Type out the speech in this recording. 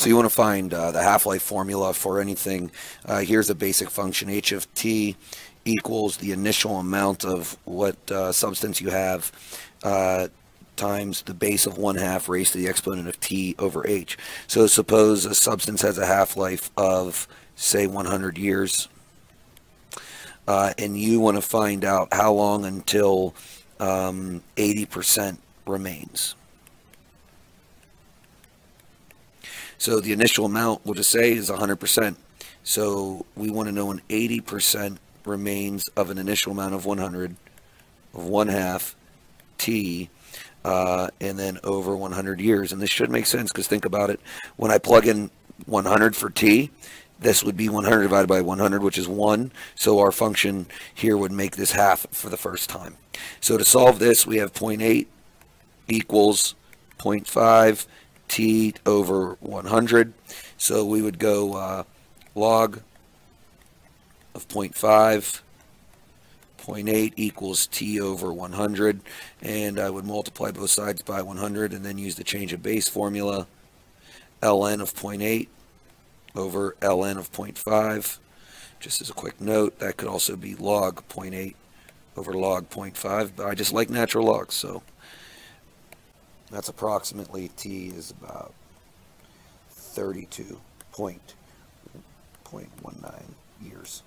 So you want to find uh, the half-life formula for anything. Uh, here's a basic function. h of t equals the initial amount of what uh, substance you have uh, times the base of 1 half raised to the exponent of t over h. So suppose a substance has a half-life of, say, 100 years. Uh, and you want to find out how long until 80% um, remains. So the initial amount, we'll just say, is 100%. So we want to know an 80% remains of an initial amount of 100 of 1 half t uh, and then over 100 years. And this should make sense because think about it. When I plug in 100 for t, this would be 100 divided by 100, which is 1. So our function here would make this half for the first time. So to solve this, we have 0.8 equals 0.5 t over 100. So we would go uh, log of 0.5 0.8 equals t over 100 and I would multiply both sides by 100 and then use the change of base formula ln of 0.8 over ln of 0.5 just as a quick note that could also be log 0.8 over log 0.5 but I just like natural logs so that's approximately t is about 32.19 years